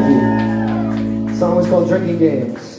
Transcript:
Thank you. The song was called Drinking Games.